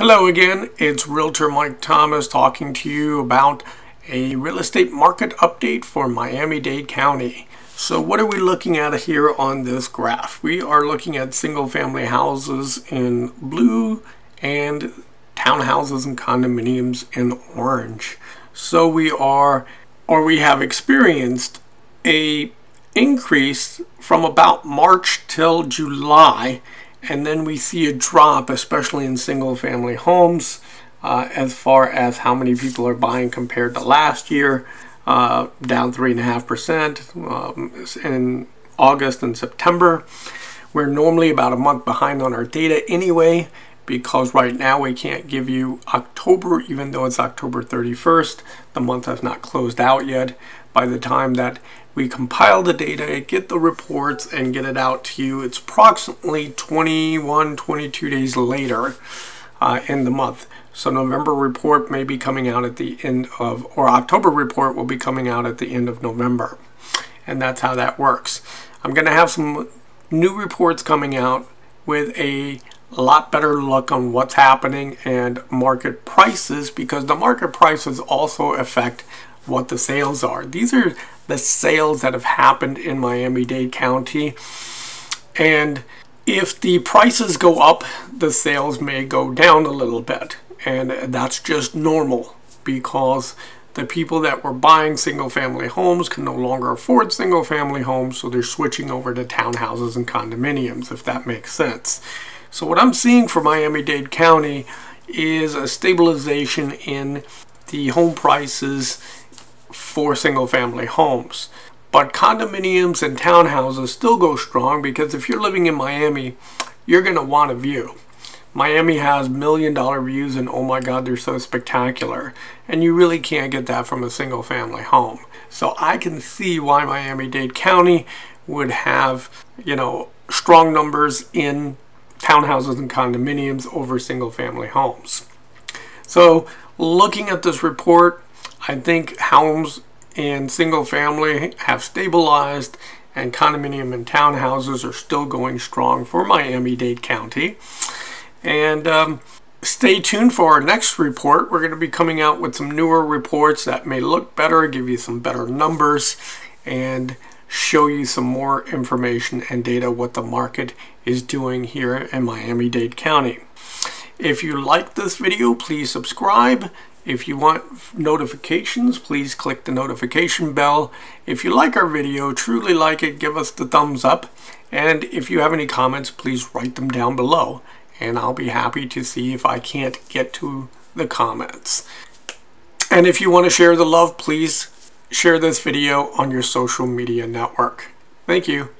Hello again, it's Realtor Mike Thomas talking to you about a real estate market update for Miami-Dade County. So what are we looking at here on this graph? We are looking at single family houses in blue and townhouses and condominiums in orange. So we are, or we have experienced a increase from about March till July and then we see a drop, especially in single family homes, uh, as far as how many people are buying compared to last year, uh, down 3.5% um, in August and September. We're normally about a month behind on our data anyway, because right now we can't give you October, even though it's October 31st. The month has not closed out yet. By the time that we compile the data, get the reports, and get it out to you. It's approximately 21, 22 days later uh, in the month. So November report may be coming out at the end of, or October report will be coming out at the end of November. And that's how that works. I'm going to have some new reports coming out with a lot better look on what's happening and market prices because the market prices also affect what the sales are. These are the sales that have happened in Miami-Dade County. And if the prices go up, the sales may go down a little bit. And that's just normal because the people that were buying single family homes can no longer afford single family homes, so they're switching over to townhouses and condominiums, if that makes sense. So what I'm seeing for Miami-Dade County is a stabilization in the home prices for single family homes. But condominiums and townhouses still go strong because if you're living in Miami, you're going to want a view. Miami has million dollar views and oh my god they're so spectacular and you really can't get that from a single family home. So I can see why Miami-Dade County would have, you know, strong numbers in townhouses and condominiums over single family homes. So looking at this report, I think homes and single family have stabilized and condominium and townhouses are still going strong for Miami-Dade County. And um, stay tuned for our next report. We're going to be coming out with some newer reports that may look better, give you some better numbers, and show you some more information and data what the market is doing here in Miami-Dade County. If you like this video, please subscribe. If you want notifications, please click the notification bell. If you like our video, truly like it, give us the thumbs up. And if you have any comments, please write them down below. And I'll be happy to see if I can't get to the comments. And if you want to share the love, please share this video on your social media network. Thank you.